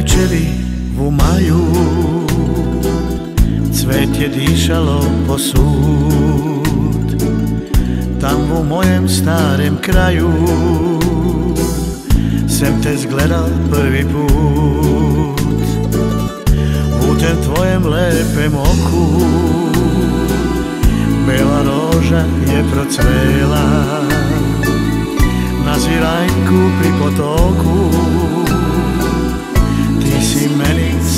večeri u maju. Cvet je dišalo po sud Tam u mojem starem kraju. Sem te zgledal prvi put U tem tvojem lepem oku. Bela roža je procvela Na zirajku pri potoku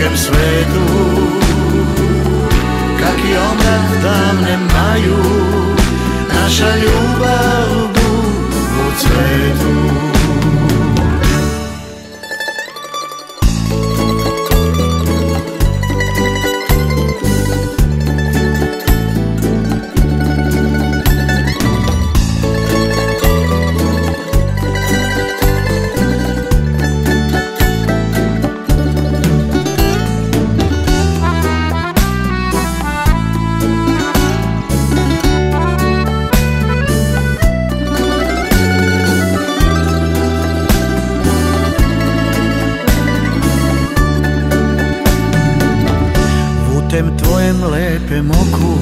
drugem svetu. Kaki omrak davne maju Naša ljubav u cvetu tem tvojem lepem oku.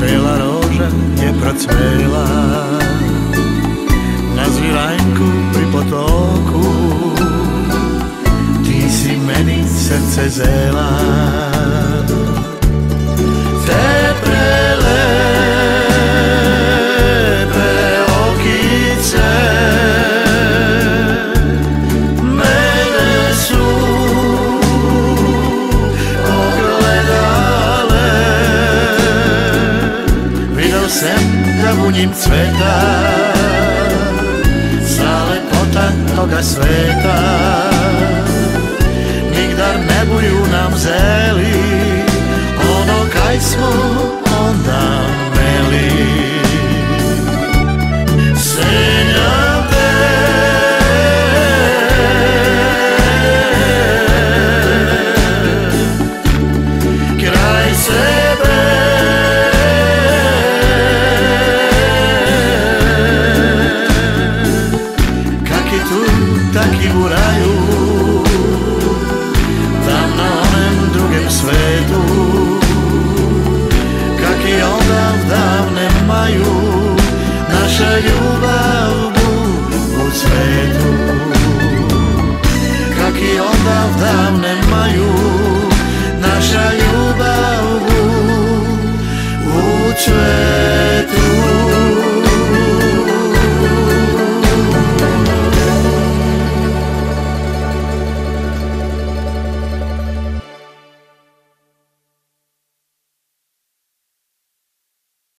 Bela roža je procvela. Na zvilajnku pri potoku. Ti si meni srce zela punim cveta Sa lepota toga sveta. Nigdar ne buju nam zeli Ono kaj smo ljubav u svetu. Kak i onda v damnem maju Naša ljubav